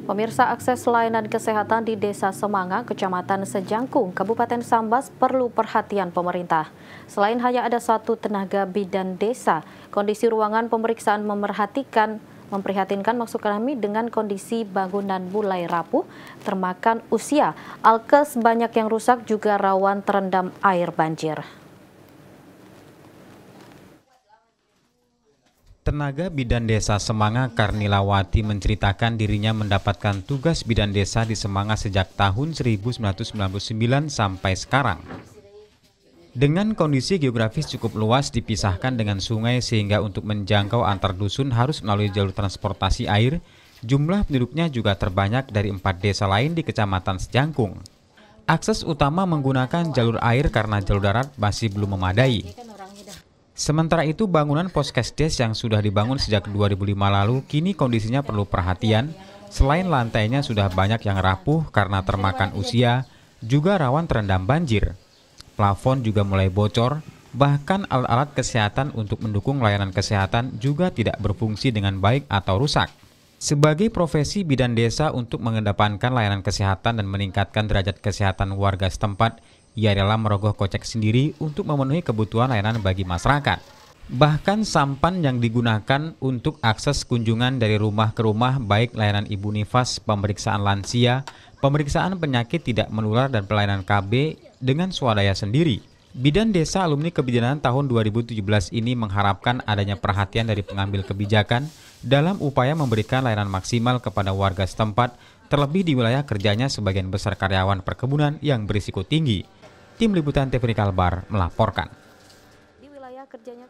Pemirsa akses layanan kesehatan di Desa Semanga, Kecamatan Sejangkung, Kabupaten Sambas perlu perhatian pemerintah. Selain hanya ada satu tenaga bidan desa, kondisi ruangan pemeriksaan memerhatikan memprihatinkan maksud kami dengan kondisi bangunan mulai rapuh, termakan usia. Alkes banyak yang rusak juga rawan terendam air banjir. Tenaga bidan desa Semanga Karnilawati menceritakan dirinya mendapatkan tugas bidan desa di Semanga sejak tahun 1999 sampai sekarang. Dengan kondisi geografis cukup luas dipisahkan dengan sungai sehingga untuk menjangkau antar dusun harus melalui jalur transportasi air, jumlah penduduknya juga terbanyak dari empat desa lain di Kecamatan Sejangkung. Akses utama menggunakan jalur air karena jalur darat masih belum memadai. Sementara itu bangunan Poskesdes yang sudah dibangun sejak 2005 lalu kini kondisinya perlu perhatian. Selain lantainya sudah banyak yang rapuh karena termakan usia, juga rawan terendam banjir. Plafon juga mulai bocor, bahkan alat-alat kesehatan untuk mendukung layanan kesehatan juga tidak berfungsi dengan baik atau rusak. Sebagai profesi bidan desa untuk mengedepankan layanan kesehatan dan meningkatkan derajat kesehatan warga setempat, ia rela merogoh kocek sendiri untuk memenuhi kebutuhan layanan bagi masyarakat. Bahkan sampan yang digunakan untuk akses kunjungan dari rumah ke rumah baik layanan ibu nifas, pemeriksaan lansia, pemeriksaan penyakit tidak menular dan pelayanan KB dengan swadaya sendiri. Bidan Desa Alumni Kebijakan tahun 2017 ini mengharapkan adanya perhatian dari pengambil kebijakan dalam upaya memberikan layanan maksimal kepada warga setempat, terlebih di wilayah kerjanya sebagian besar karyawan perkebunan yang berisiko tinggi. Tim Liputan TV Kalbar melaporkan. Di wilayah kerjanya